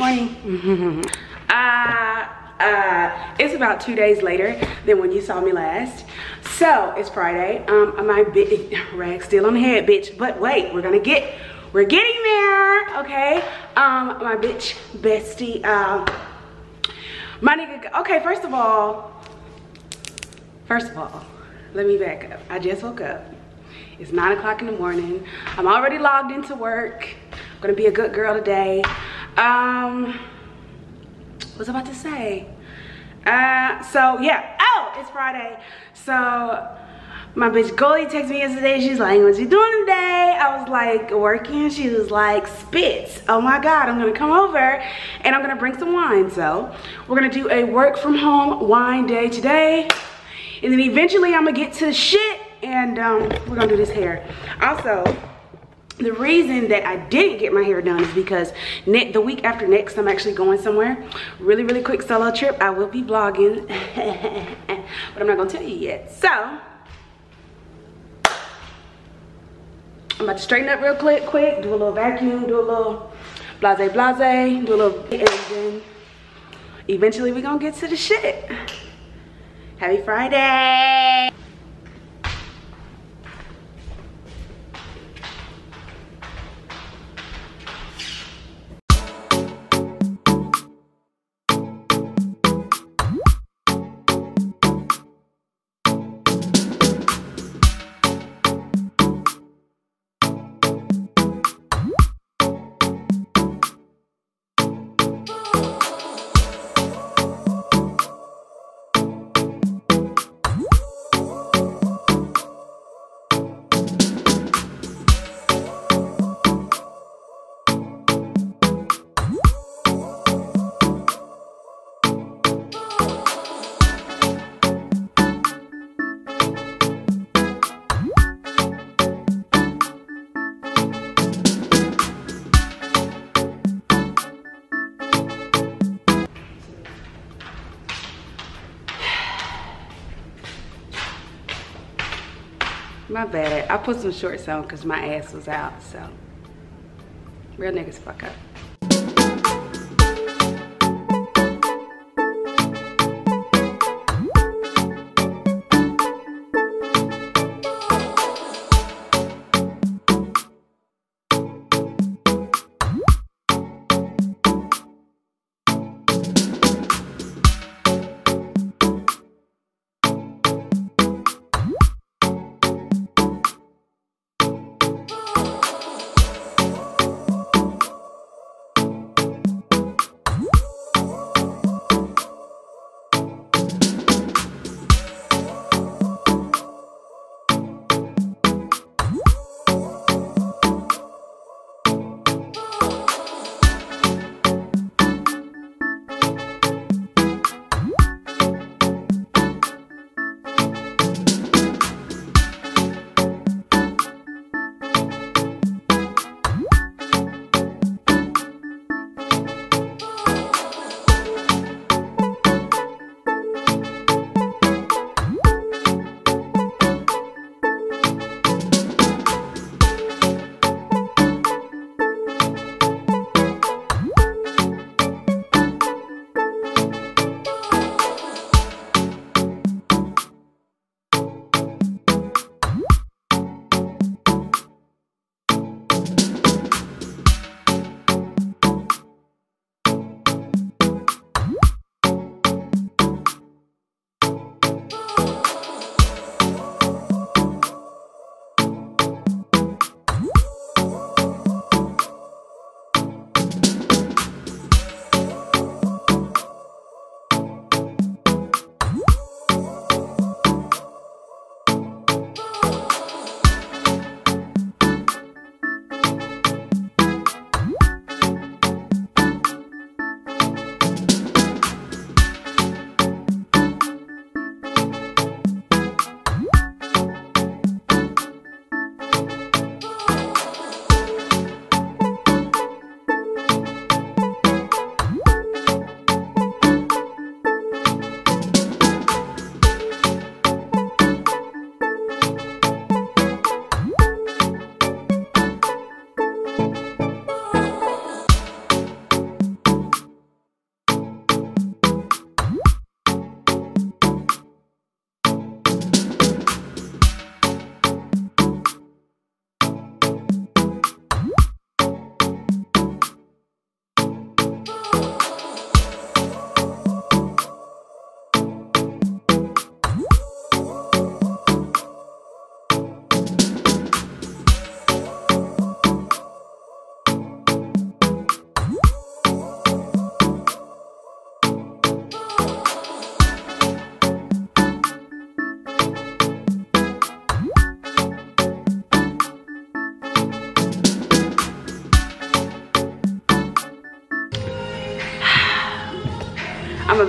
Morning. uh, uh, it's about two days later than when you saw me last. So it's Friday. Um, my big rag still on the head, bitch. But wait, we're gonna get, we're getting there, okay? Um, my bitch bestie, uh, my nigga, okay, first of all, first of all, let me back up. I just woke up. It's nine o'clock in the morning. I'm already logged into work. I'm gonna be a good girl today. Um, was I about to say? Uh, so yeah, oh, it's Friday. So my bitch Goldie texted me yesterday. She's like, what you doing today? I was like, working. She was like, spits. Oh my God, I'm gonna come over and I'm gonna bring some wine. So we're gonna do a work from home wine day today. And then eventually I'm gonna get to shit and um, we're gonna do this hair. Also, the reason that I didn't get my hair done is because the week after next, I'm actually going somewhere. Really, really quick solo trip. I will be vlogging, but I'm not gonna tell you yet. So, I'm about to straighten up real quick, quick, do a little vacuum, do a little blase blase, do a little, and then eventually we're gonna get to the shit. Happy Friday. My bad. I put some shorts on because my ass was out, so. Real niggas fuck up.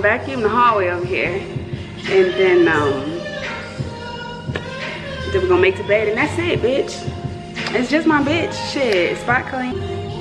Vacuum the hallway over here. And then, um, then we're gonna make the bed and that's it, bitch. It's just my bitch, shit, spot clean.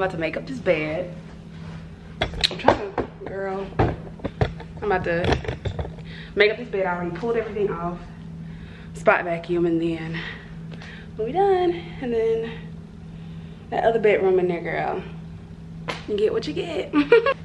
About to make up this bed. I'm trying to, girl, I'm about to make up this bed. I already pulled everything off, spot vacuum, and then when we done, and then that other bedroom in there, girl, you get what you get.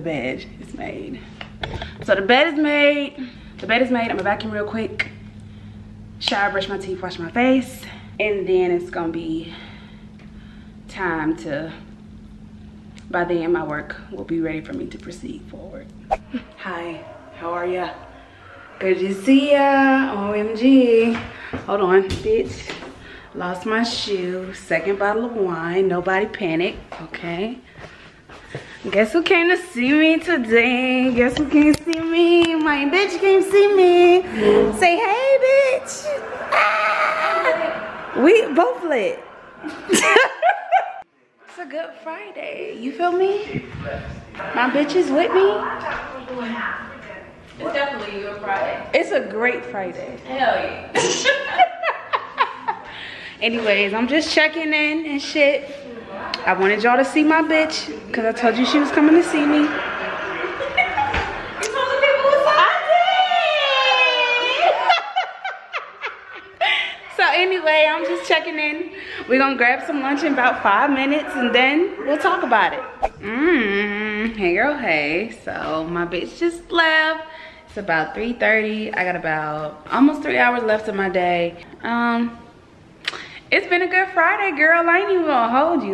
The bed is made. So the bed is made. The bed is made. I'm gonna vacuum real quick. Shower, brush my teeth, wash my face. And then it's gonna be time to, by then my work will be ready for me to proceed forward. Hi, how are ya? Good to see ya, OMG. Hold on, bitch. Lost my shoe. Second bottle of wine. Nobody panic, okay? Guess who came to see me today? Guess who came to see me? My bitch came to see me. Say hey, bitch. Ah! We both lit. it's a good Friday. You feel me? My bitch is with me. It's definitely your Friday. It's a great Friday. Hell yeah. Anyways, I'm just checking in and shit. I wanted y'all to see my bitch because I told you she was coming to see me. So anyway, I'm just checking in. We're gonna grab some lunch in about five minutes and then we'll talk about it. Mmm, hey girl, hey. So my bitch just left. It's about 3.30. I got about almost three hours left of my day. Um, It's been a good Friday, girl. I ain't even gonna hold you.